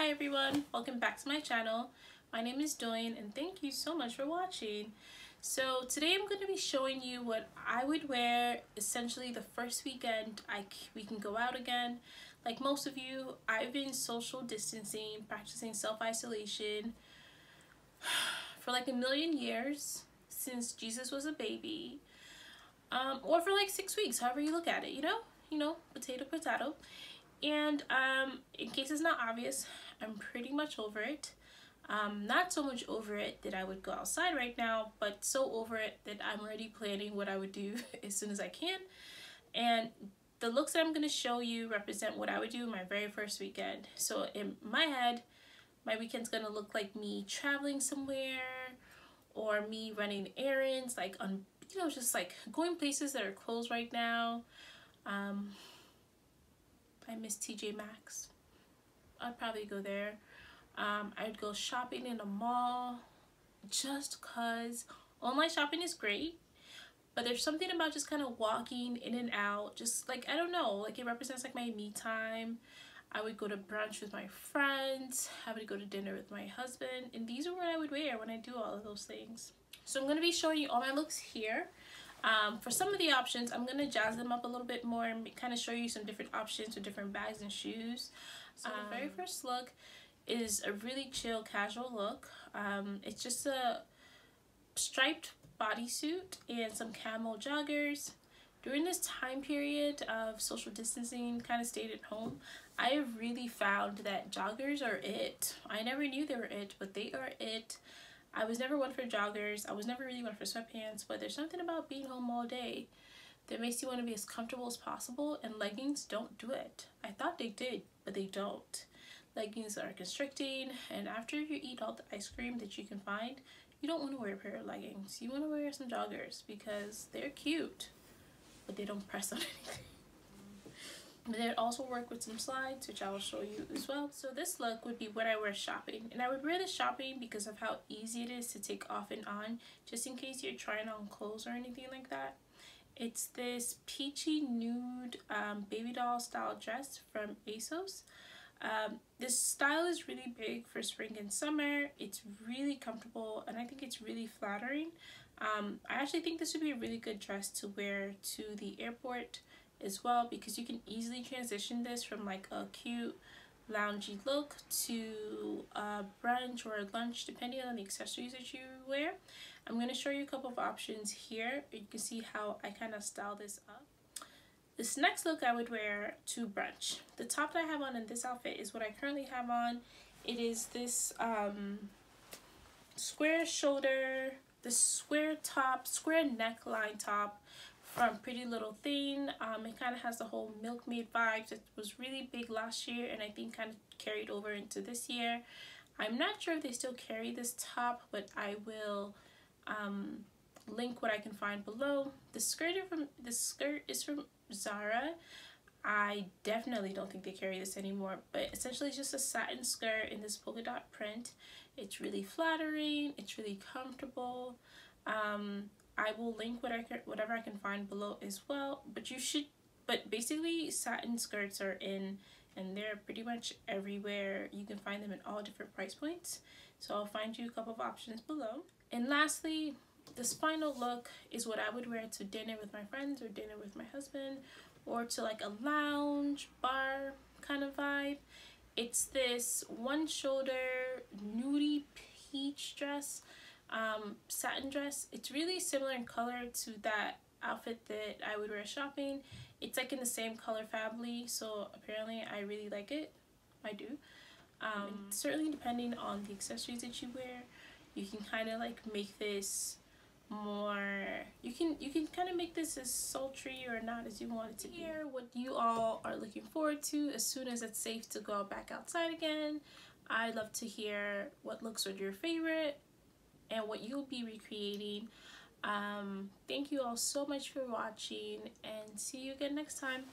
Hi everyone, welcome back to my channel. My name is Doyin and thank you so much for watching. So today I'm going to be showing you what I would wear essentially the first weekend I, we can go out again. Like most of you, I've been social distancing, practicing self-isolation for like a million years since Jesus was a baby. Um, or for like six weeks, however you look at it, you know? You know, potato, potato. And um, in case it's not obvious, I'm pretty much over it. Um, not so much over it that I would go outside right now, but so over it that I'm already planning what I would do as soon as I can. And the looks that I'm going to show you represent what I would do my very first weekend. So in my head, my weekend's going to look like me traveling somewhere or me running errands, like on, you know, just like going places that are closed right now. Um, I miss TJ Maxx. I'd probably go there. Um, I'd go shopping in a mall just cause online shopping is great but there's something about just kind of walking in and out just like I don't know like it represents like my me time I would go to brunch with my friends I would go to dinner with my husband and these are what I would wear when I do all of those things so I'm going to be showing you all my looks here um, for some of the options, I'm going to jazz them up a little bit more and kind of show you some different options with different bags and shoes. So um, the very um, first look is a really chill casual look. Um, it's just a striped bodysuit and some camel joggers. During this time period of social distancing, kind of stayed at home, I have really found that joggers are it. I never knew they were it, but they are it. I was never one for joggers. I was never really one for sweatpants, but there's something about being home all day that makes you want to be as comfortable as possible, and leggings don't do it. I thought they did, but they don't. Leggings are constricting, and after you eat all the ice cream that you can find, you don't want to wear a pair of leggings. You want to wear some joggers because they're cute, but they don't press on anything. But they also work with some slides, which I will show you as well. So this look would be what I wear shopping. And I would wear this shopping because of how easy it is to take off and on, just in case you're trying on clothes or anything like that. It's this peachy nude um, baby doll style dress from ASOS. Um, this style is really big for spring and summer. It's really comfortable and I think it's really flattering. Um, I actually think this would be a really good dress to wear to the airport as well because you can easily transition this from like a cute loungy look to a brunch or a lunch depending on the accessories that you wear. I'm going to show you a couple of options here. You can see how I kind of style this up. This next look I would wear to brunch. The top that I have on in this outfit is what I currently have on. It is this um, square shoulder, the square top, square neckline top from Pretty Little Thing. Um, it kind of has the whole milkmaid vibes. It was really big last year and I think kind of carried over into this year. I'm not sure if they still carry this top, but I will um, link what I can find below. The skirt from the skirt is from Zara. I definitely don't think they carry this anymore, but essentially it's just a satin skirt in this polka dot print. It's really flattering. It's really comfortable. Um, I will link what I can, whatever I can find below as well. But you should, but basically satin skirts are in and they're pretty much everywhere. You can find them in all different price points. So I'll find you a couple of options below. And lastly, this final look is what I would wear to dinner with my friends or dinner with my husband or to like a lounge bar kind of vibe. It's this one shoulder nudie peach dress um, satin dress. It's really similar in color to that outfit that I would wear shopping. It's like in the same color family, so apparently I really like it. I do. Um, certainly depending on the accessories that you wear, you can kind of like make this more you can you can kind of make this as sultry or not as you want it to be what you all are looking forward to as soon as it's safe to go back outside again i'd love to hear what looks are your favorite and what you'll be recreating. Um, thank you all so much for watching and see you again next time.